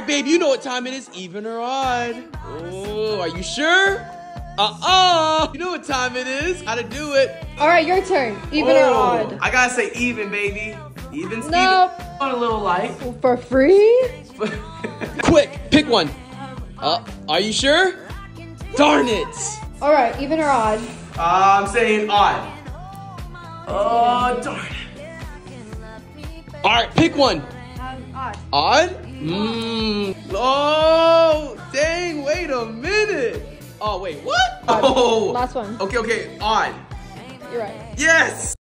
right, babe, you know what time it is. Even or odd. Oh, are you sure? Uh-oh, You know what time it is. How to do it. All right, your turn. Even or Oh, odd? I gotta say even, baby. Even, Steven. Nope. On a little light. For free? Quick, pick one. Uh, are you sure? Darn it. All right, even or odd? Uh, I'm saying odd. Oh, darn it. All right, pick one. Odd. Odd? Mmm. Oh, dang, wait a minute. Oh, wait, what? Odd. Oh. Last one. Okay, okay, odd. You're right. Yes.